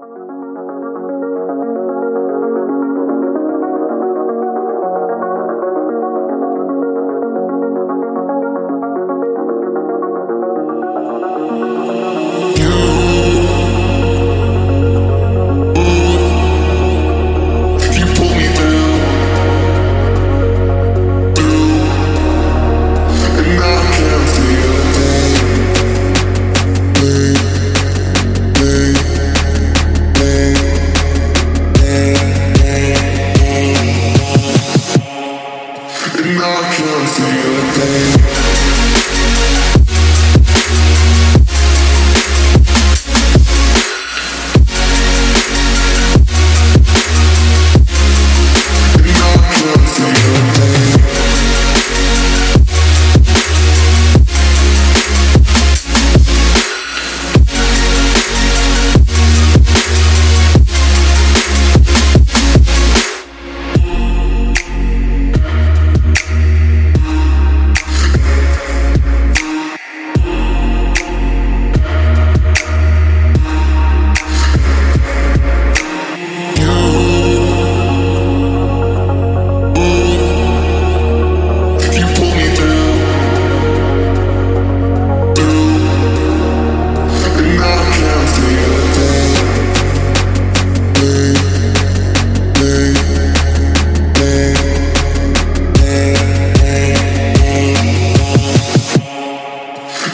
Bye. and I can't feel a thing.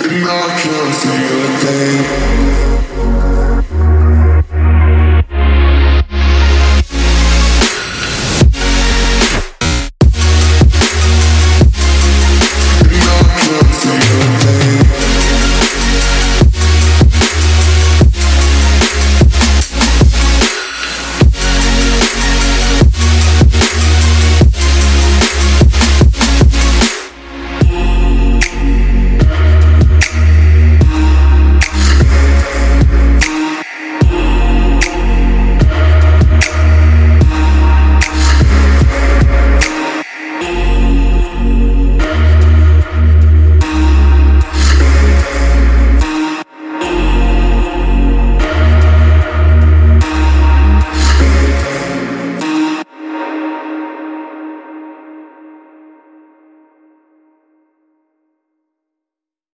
And I can feel a pain